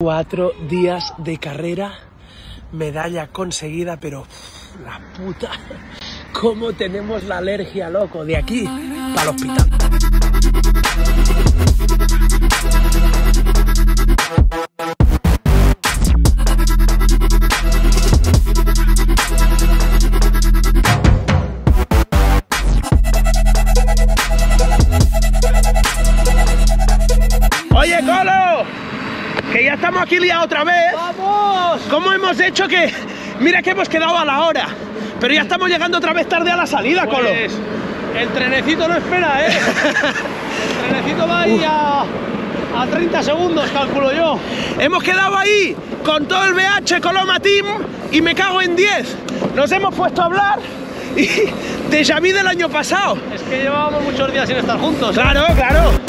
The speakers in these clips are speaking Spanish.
Cuatro días de carrera, medalla conseguida, pero la puta, cómo tenemos la alergia, loco, de aquí para el hospital. Hemos hecho que.? Mira que hemos quedado a la hora. Pero ya estamos llegando otra vez tarde a la salida, Colo. Pues, el trenecito no espera, ¿eh? El trenecito va ahí a, a 30 segundos, calculo yo. Hemos quedado ahí con todo el BH Coloma Team y me cago en 10. Nos hemos puesto a hablar y déjà vu del año pasado. Es que llevábamos muchos días sin estar juntos. Claro, claro.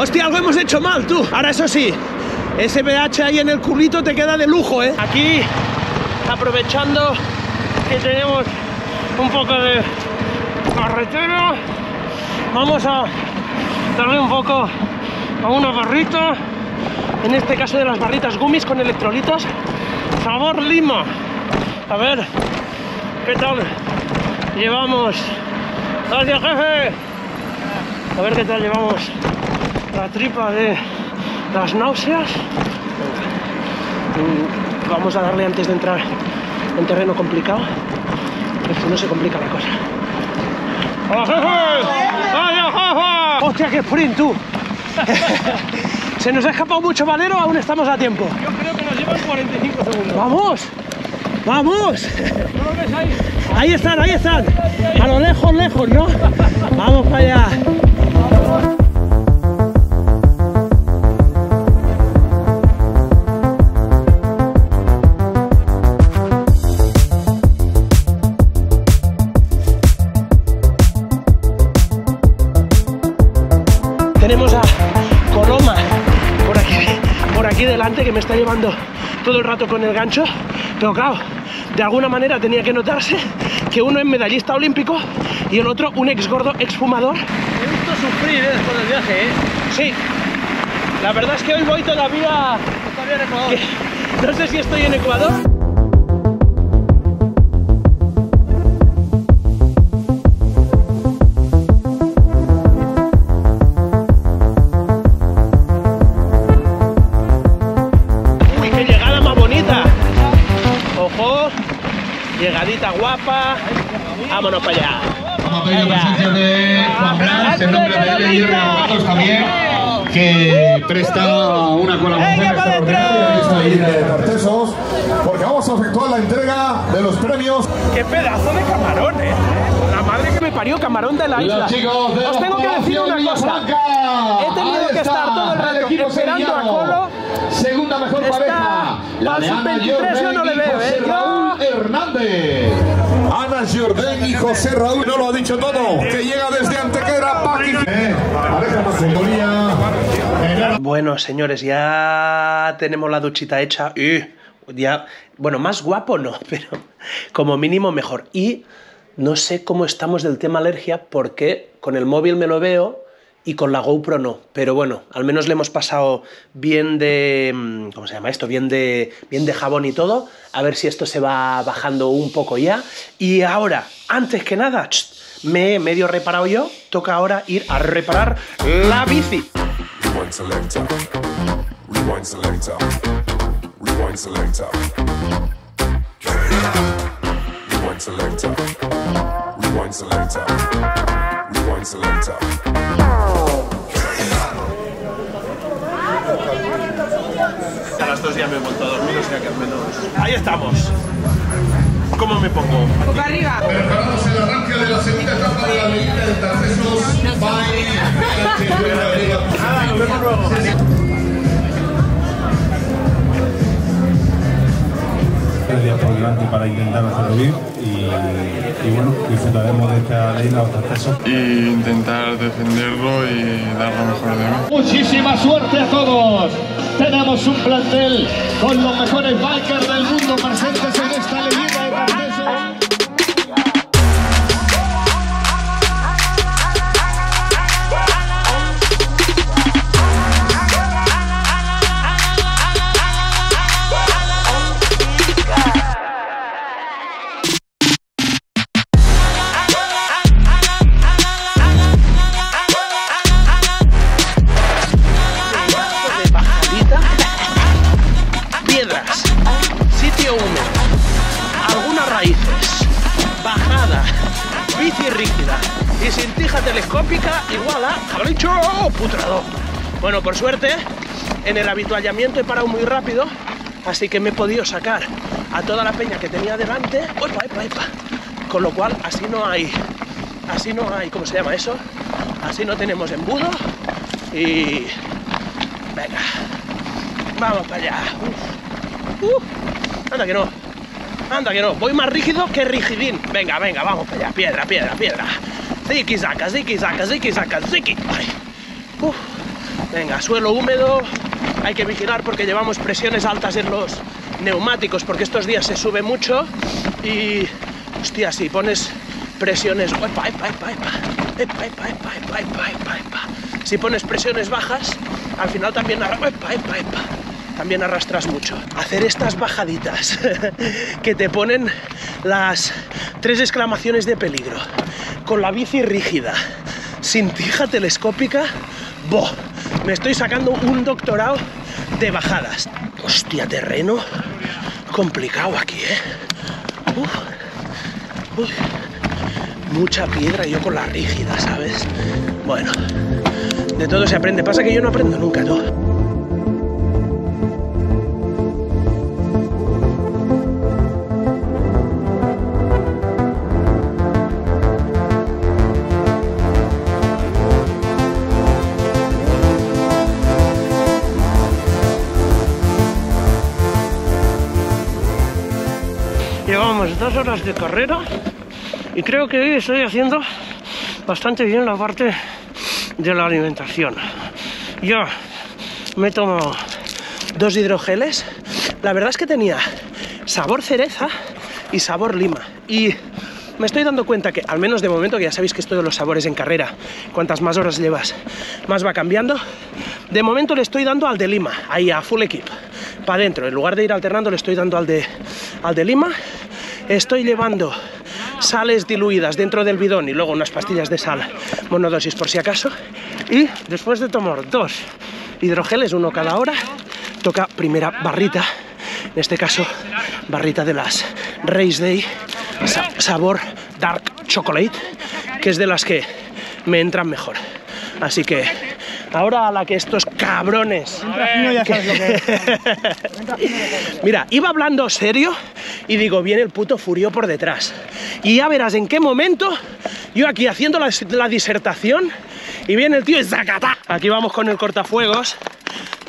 Hostia, algo hemos hecho mal, tú. Ahora, eso sí, ese BH ahí en el currito te queda de lujo, ¿eh? Aquí, aprovechando que tenemos un poco de carretera, vamos a darle un poco a una barrita, En este caso de las barritas gummies con electrolitos. sabor lima. A ver, ¿qué tal? Llevamos. Gracias, jefe. A ver qué tal llevamos la tripa de las náuseas. Mm, Vamos a darle antes de entrar en terreno complicado. Que si no se complica la cosa. ¡Hola, jefe! ¡Gracias, jefe! ¡Hostia, qué sprint, tú! Se nos ha escapado mucho Valero, aún estamos a tiempo. Yo creo que nos llevan 45 segundos. ¡Vamos! ¡Vamos! ¿No lo ves ahí? Ahí están, ahí están. A lo lejos, lejos, ¿no? Vamos para allá. Todo el rato con el gancho. Pero claro, de alguna manera tenía que notarse que uno es medallista olímpico y el otro un ex gordo ex fumador. He visto sufrir ¿eh? después del viaje, ¿eh? Sí, la verdad es que hoy voy todavía. Todavía en Ecuador. que- no sé si estoy en Ecuador. Guapa. Vámonos para allá. Vamos a pedir la presencia de Juan Blas, en nombre de L. Hierro Carlos también, que presta una colaboración extraordinaria. De Tartesos, porque vamos a efectuar la entrega de los premios. ¡Qué pedazo de camarón, eh! La madre que me parió, camarón de la isla. Los chicos de Os tengo que decir una cosa. He tenido que estar todo el rato esperando a. Colo. Segunda mejor pareja. Ana sub-23 yo no le veo, José ¿eh? Raúl Hernández. Ana Jordan y José Raúl no lo ha dicho todo, que llega desde Antequera, Pakistán. Eh. Bueno, señores, ya tenemos la duchita hecha. Y ya, bueno, más guapo no, pero como mínimo mejor. Y no sé cómo estamos del tema alergia porque con el móvil me lo veo y con la GoPro no. Pero bueno, al menos le hemos pasado bien de. mm, ¿Cómo se llama esto? Bien de, bien de jabón y todo. A ver si esto se va bajando un poco ya. Y ahora, antes que nada, me he medio reparado yo. Toca ahora ir a reparar la bici. Rewind selector. Rewind selector. Rewind selector. Rewind selector. Rewind selector. Ya me he vuelto a dormir, o sea que al menos. Ahí estamos. ¿Cómo me pongo? Preparamos el arranque de la segunda etapa de la leyenda de Tarcesos. By Nada, nos vemos luego. adelante para intentar hacerlo bien y, y bueno, disfrutaremos de esta ley hasta acceso. y intentar defenderlo y dar lo mejor de mí. Muchísima suerte a todos. Tenemos un plantel con los mejores bikers del mundo presentes en esta Por suerte, en el habituallamiento he parado muy rápido, así que me he podido sacar a toda la peña que tenía delante, ¡Epa, epa, epa! con lo cual así no hay, así no hay, ¿cómo se llama eso? Así no tenemos embudo y Venga, vamos para allá. Uf. Anda que no. Anda que no. Voy más rígido que rigidín. Venga, venga, vamos para allá. Piedra, piedra, piedra. Ziki, saca, ziki, saca, ziki, saca, ziki. Ay. Uf. Venga, suelo húmedo, hay que vigilar porque llevamos presiones altas en los neumáticos, porque estos días se sube mucho y, hostia, si pones presiones... Si pones presiones bajas, al final también, también arrastras mucho. Hacer estas bajaditas que te ponen las tres exclamaciones de peligro, con la bici rígida, sin tija telescópica, ¡boh! Me estoy sacando un doctorado de bajadas. Hostia, terreno complicado aquí, ¿eh? Mucha piedra y yo con la rígida, ¿sabes? Bueno, de todo se aprende. Pasa que yo no aprendo nunca, tú. Dos horas de carrera y creo que hoy estoy haciendo bastante bien la parte de la alimentación. Yo me tomo dos hidrogeles. La verdad es que tenía sabor cereza y sabor lima. Y me estoy dando cuenta que, al menos de momento, que ya sabéis que esto de los sabores en carrera, cuantas más horas llevas, más va cambiando. De momento le estoy dando al de lima, ahí a full equip, para adentro. En lugar de ir alternando, le estoy dando al de, al de lima. Estoy llevando sales diluidas dentro del bidón y luego unas pastillas de sal monodosis por si acaso. Y después de tomar dos hidrogeles, uno cada hora, toca primera barrita, en este caso barrita de las Race Day, sa- sabor Dark Chocolate, que es de las que me entran mejor. Así que ahora a la que estos cabrones... Mira, iba hablando serio y digo, viene el puto furio por detrás. Y ya verás en qué momento yo aquí haciendo la, la disertación y viene el tío y ¡zacatá! Aquí vamos con el cortafuegos.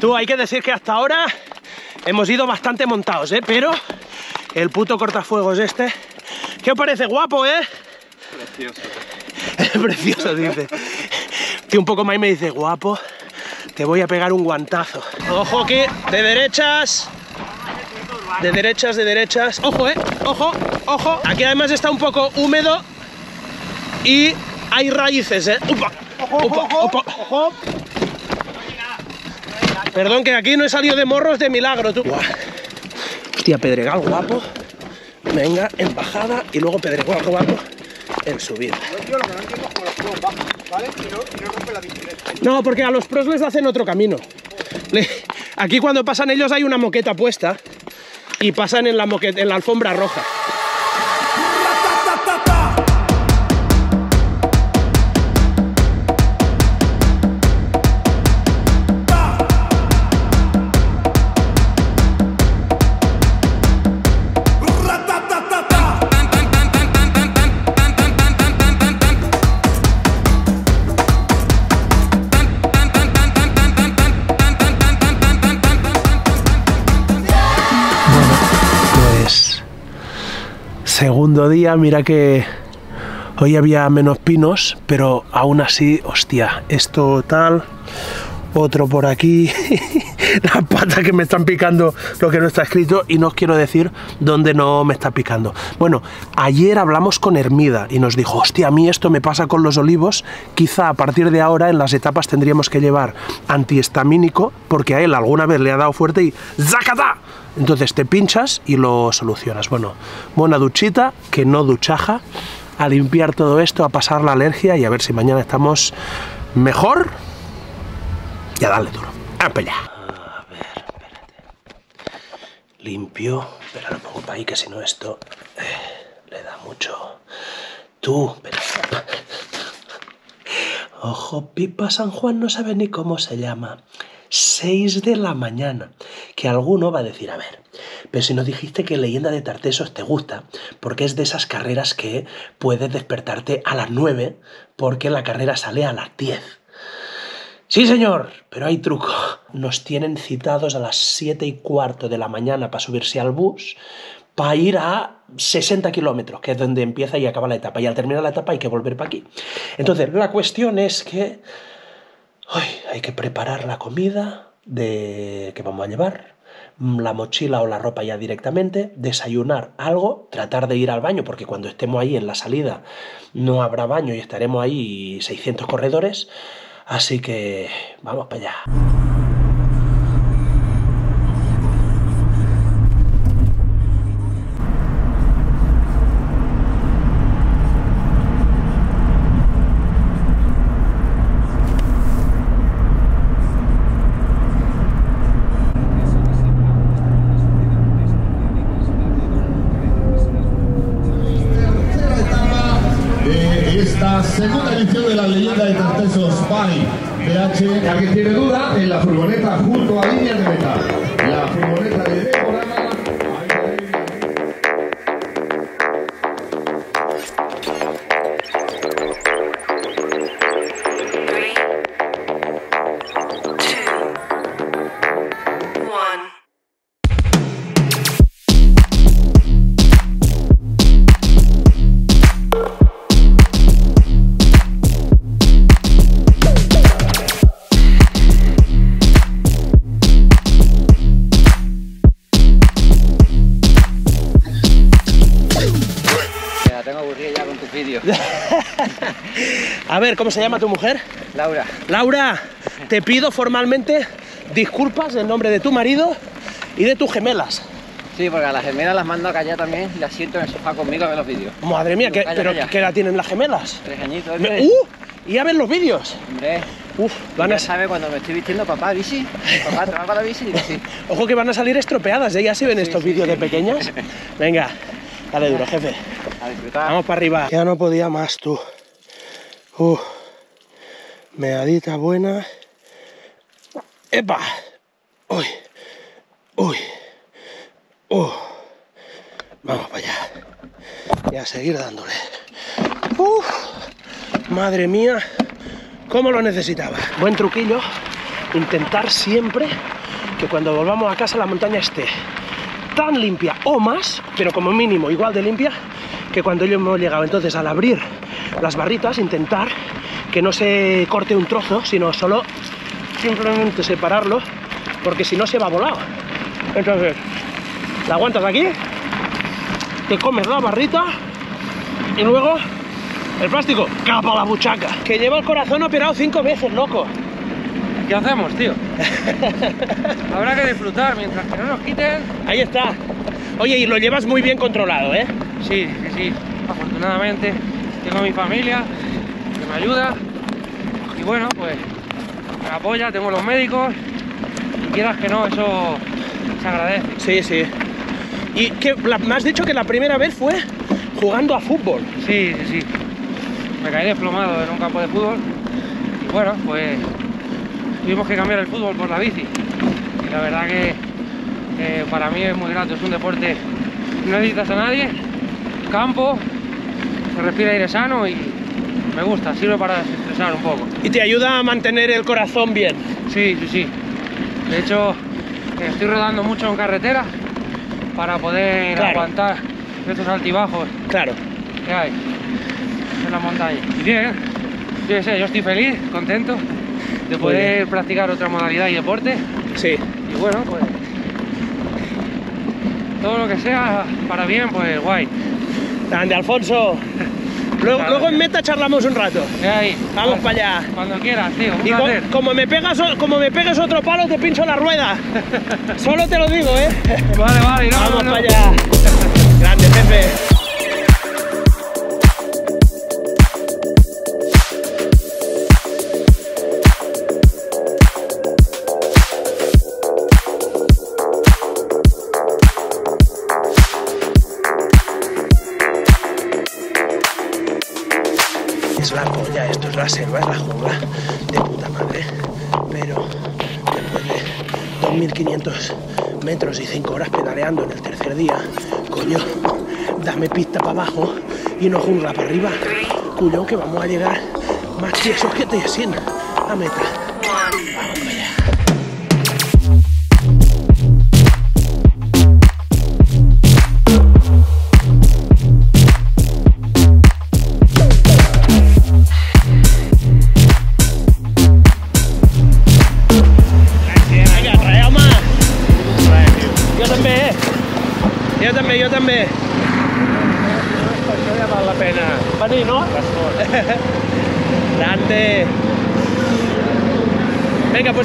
Tú, hay que decir que hasta ahora hemos ido bastante montados, ¿eh? Pero el puto cortafuegos este... ¿Qué os parece? Guapo, ¿eh? Precioso. Precioso, dice. Un poco más y me dice, guapo, te voy a pegar un guantazo. Ojo aquí, de derechas. De derechas, de derechas. Ojo, eh. Ojo, ojo. Aquí además está un poco húmedo y hay raíces, eh. Upa, upa, upa. Perdón, que aquí no he salido de morros de milagro, tú. Buah. Hostia, pedregal guapo. Venga, en bajada y luego pedregal guapo en subida. No, porque a los pros les hacen otro camino. Aquí cuando pasan ellos hay una moqueta puesta y pasan en la, moqueta, en la alfombra roja. Día, mira que hoy había menos pinos, pero aún así, hostia, esto tal, otro por aquí, las patas que me están picando lo que no está escrito y no os quiero decir dónde no me está picando. Bueno, ayer hablamos con Hermida y nos dijo, hostia, a mí esto me pasa con los olivos, quizá a partir de ahora en las etapas tendríamos que llevar antihistamínico porque a él alguna vez le ha dado fuerte y ¡zacata! Entonces te pinchas y lo solucionas. Bueno, buena duchita, que no duchaja, a limpiar todo esto, a pasar la alergia y a ver si mañana estamos mejor y a darle duro. ¡A pelea! A ver, espérate. Limpio, pero lo pongo para ahí que si no esto eh, le da mucho. Tú, pero... Ojo, Pipa San Juan no sabe ni cómo se llama. 6 de la mañana. Que alguno va a decir, a ver, pero si nos dijiste que Leyenda de Tartesos te gusta, porque es de esas carreras que puedes despertarte a las 9 porque la carrera sale a las 10. Sí, señor, pero hay truco. Nos tienen citados a las 7 y cuarto de la mañana para subirse al bus, para ir a 60 kilómetros, que es donde empieza y acaba la etapa. Y al terminar la etapa hay que volver para aquí. Entonces, la cuestión es que Ay, hay que preparar la comida de que vamos a llevar, la mochila o la ropa ya directamente, desayunar algo, tratar de ir al baño, porque cuando estemos ahí en la salida no habrá baño y estaremos ahí 600 corredores, así que vamos para allá. de esta segunda edición de la leyenda de Tartesos Pai PH. Y alguien tiene duda, en la furgoneta junto a línea de meta. La furgoneta de Decorama. A ver, ¿cómo se llama tu mujer? Laura, Laura, te pido formalmente disculpas en nombre de tu marido y de tus gemelas. sí, porque a las gemelas las mando a callar también y las siento en el sofá conmigo a ver los vídeos. Madre mía, ¿qué, Calla, pero calla. ¿qué edad tienen las gemelas? Tres añitos, Me- ¿eh? ¡Uh! Y a ver los vídeos. Hombre, Uf, van a, ya sabe cuando me estoy vistiendo, papá, bici. Papá, ¿te vas para la bici? Sí. Ojo que van a salir estropeadas, ¿eh? Ya se ven estos sí, vídeos sí. de pequeñas. Venga, dale duro, jefe. A disfrutar. Vamos para arriba. Ya no podía más, tú. Uf. Meadita buena. ¡Epa! ¡Uy! ¡Uy! ¡Uh! Vamos para allá. Y a seguir dándole. ¡Uf! Madre mía, cómo lo necesitaba. Buen truquillo. Intentar siempre que cuando volvamos a casa la montaña esté tan limpia o más, pero como mínimo igual de limpia que cuando yo hemos llegado. Entonces, al abrir las barritas, intentar que no se corte un trozo, sino solo simplemente separarlo, porque si no se va volado. Entonces, la aguantas aquí, te comes la barrita y luego el plástico, capa la buchaca. Que lleva el corazón operado cinco veces, loco. ¿Qué hacemos, tío? Habrá que disfrutar mientras que no nos quiten. Ahí está. Oye, y lo llevas muy bien controlado, ¿eh? Sí, sí, sí. Afortunadamente tengo mi familia que me ayuda. Y bueno, pues me apoya, tengo los médicos. Y quieras que no, eso se agradece. Sí, sí. Y que la- me has dicho que la primera vez fue jugando a fútbol. Sí, sí, sí. Me caí desplomado en un campo de fútbol. Y bueno, pues tuvimos que cambiar el fútbol por la bici. Y la verdad que, que para mí es muy grato, es un deporte, no necesitas a nadie, campo, se respira aire sano y me gusta, sirve para desestresar un poco. Y te ayuda a mantener el corazón bien. Sí, sí, sí. De hecho, estoy rodando mucho en carretera para poder Claro. aguantar estos altibajos Claro. que hay en la montaña. Y bien, yo sé, yo estoy feliz, contento de poder practicar otra modalidad y deporte. Sí. Y bueno, pues todo lo que sea para bien, pues guay. Grande, Alfonso. Luego, en meta charlamos un rato. ¿Qué hay? Vamos Cuando- para allá. Cuando quieras, tío, un Y co- como me pegas como me pegues otro palo, te pincho la rueda. Solo te lo digo, ¿eh? Vale, vale, no, Vamos no, no. para allá. Grande, Pepe. La selva, es la jungla de puta madre. Pero después de 2500 metros y 5 horas pedaleando en el tercer día, coño, dame pista para abajo y no jungla para arriba. Cuyo que vamos a llegar más tiesos que te sin a meta.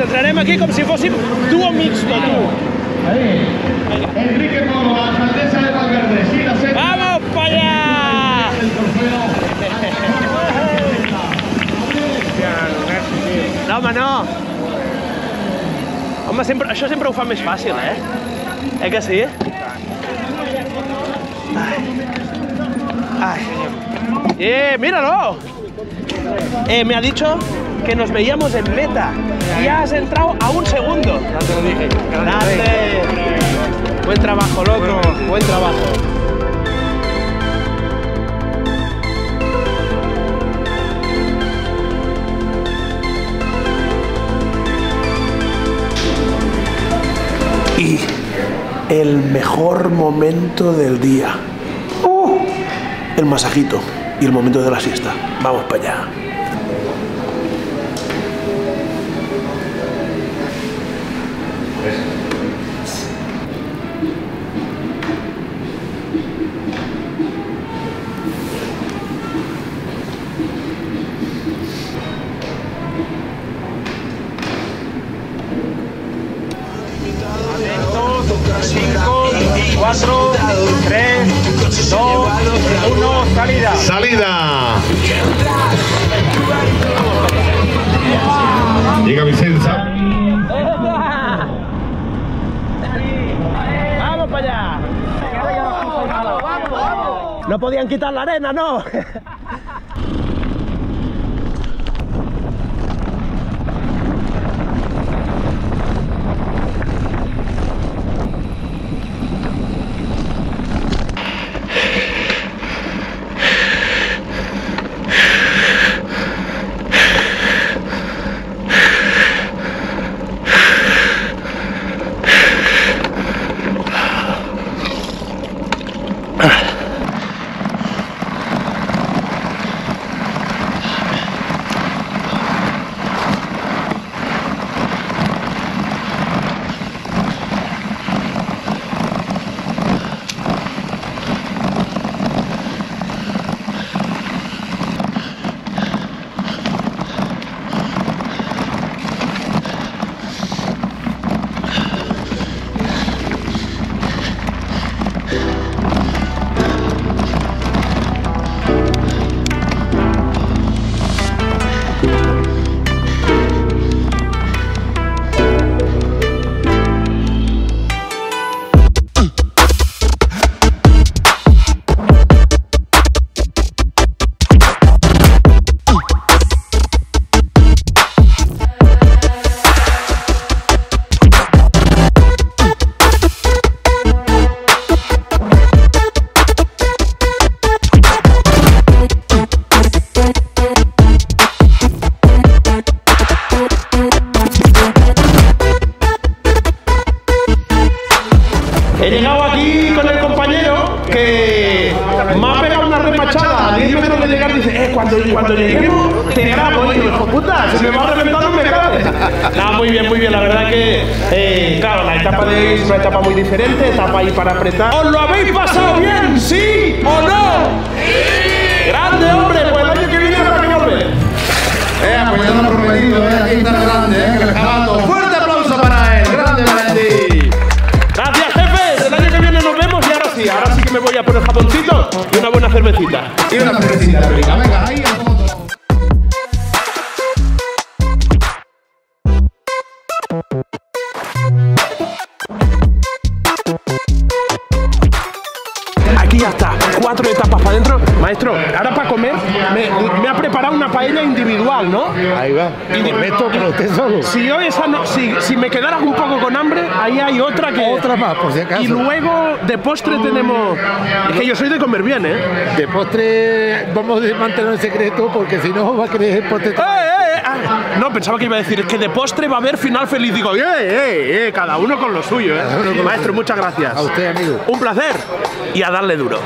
Pues entrarem aquí com si fóssim duo mixto, tu! Ahí. Enrique Moro, alcaldesa de Valverde. Sí, la sede Vamos pa allà! del trofeo. No, home, no! Home, sempre, això sempre ho fa més fàcil, eh? Eh que sí? Ai. Ay. ¡Eh, míralo! Eh, me ha dicho que nos veíamos en meta. Y ya has entrado a un segundo. Ya te lo dije. ¡Grande! Buen trabajo, loco. Buen trabajo. Y el mejor momento del día. ¡Uh! el masajito y el momento de la siesta. Vamos para allá. Cuatro, tres, dos, uno, salida. Salida. Llega Vicenza. ¡Vamos para allá! No podían quitar la arena, ¿no? you Música He llegado aquí con el compañero que me ha pegado una remachada a 10 metros de llegar. Dice, eh, cuando, cuando lleguemos te grabo. Y puta, se me va a reventar un no, muy bien, muy bien. La verdad que, eh, claro, la etapa de hoy es una etapa muy diferente. Etapa ahí para apretar. ¿Os lo habéis pasado bien? ¿Sí o no? ¡Sí! ¡Grande, hombre! Pues el año que viene habrá que volver. Eh, pues ya lo prometido, eh. Grande, eh. El. Ahora sí que me voy a poner jaboncito y una buena cervecita. Y una cervecita rica, venga, ahí a todo. Aquí ya está, cuatro etapas para adentro. Maestro, ahora para comer me, me ha preparado una paella individual, ¿no? Ahí va. Y pero usted solo. Si hoy esa no- si, si me quedara un poco con hambre, ahí hay otra que. Otra más, por si acaso. Y luego de postre tenemos. Es que yo soy de comer bien, ¿eh? De postre vamos a mantener el secreto porque si no va a querer postre. ¡Eh, eh, eh! Ah, no, pensaba que iba a decir, es que de postre va a haber final feliz. Digo, ¡eh, eh, eh! Cada uno con lo suyo, ¿eh? Maestro, muchas gracias. A usted, amigo. Un placer y a darle duro.